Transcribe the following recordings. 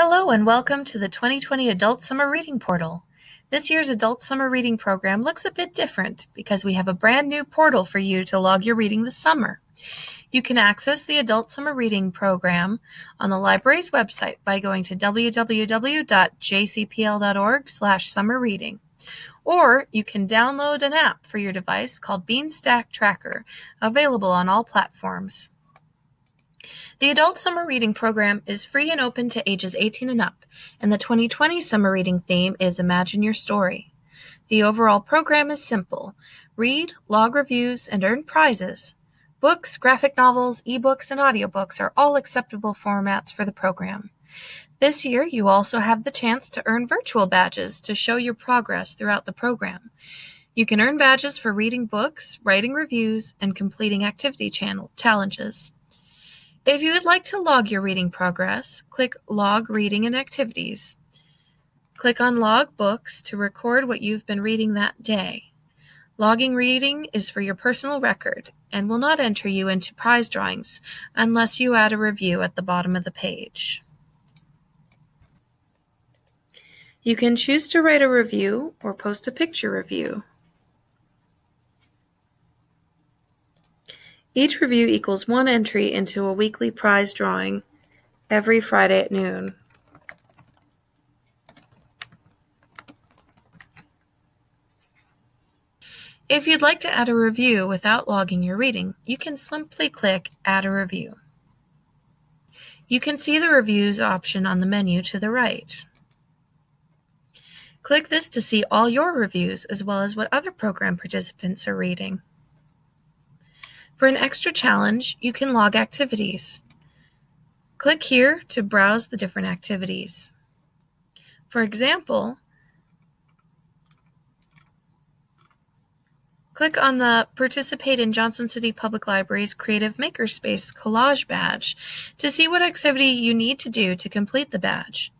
Hello and welcome to the 2020 Adult Summer Reading Portal. This year's Adult Summer Reading program looks a bit different because we have a brand new portal for you to log your reading this summer. You can access the Adult Summer Reading program on the library's website by going to www.jcpl.org/summerreading. Or you can download an app for your device called Beanstack Tracker, available on all platforms. The Adult Summer Reading Program is free and open to ages 18 and up, and the 2020 summer reading theme is Imagine Your Story. The overall program is simple read, log reviews, and earn prizes. Books, graphic novels, ebooks, and audiobooks are all acceptable formats for the program. This year, you also have the chance to earn virtual badges to show your progress throughout the program. You can earn badges for reading books, writing reviews, and completing activity channel challenges. If you would like to log your reading progress, click Log Reading and Activities. Click on Log Books to record what you've been reading that day. Logging reading is for your personal record and will not enter you into prize drawings unless you add a review at the bottom of the page. You can choose to write a review or post a picture review. Each review equals one entry into a weekly prize drawing every Friday at noon. If you'd like to add a review without logging your reading, you can simply click Add a Review. You can see the Reviews option on the menu to the right. Click this to see all your reviews as well as what other program participants are reading. For an extra challenge, you can log activities. Click here to browse the different activities. For example, click on the Participate in Johnson City Public Library's Creative Makerspace Collage badge to see what activity you need to do to complete the badge.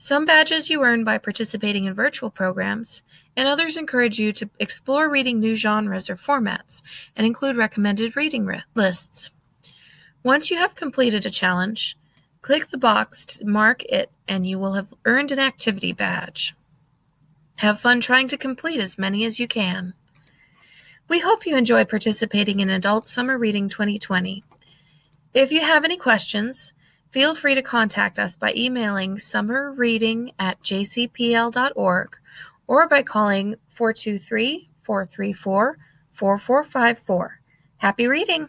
Some badges you earn by participating in virtual programs, and others encourage you to explore reading new genres or formats and include recommended reading lists. Once you have completed a challenge, click the box to mark it and you will have earned an activity badge. Have fun trying to complete as many as you can. We hope you enjoy participating in Adult Summer Reading 2020. If you have any questions, Feel free to contact us by emailing summerreading at jcpl.org or by calling 423 434 4454. Happy reading!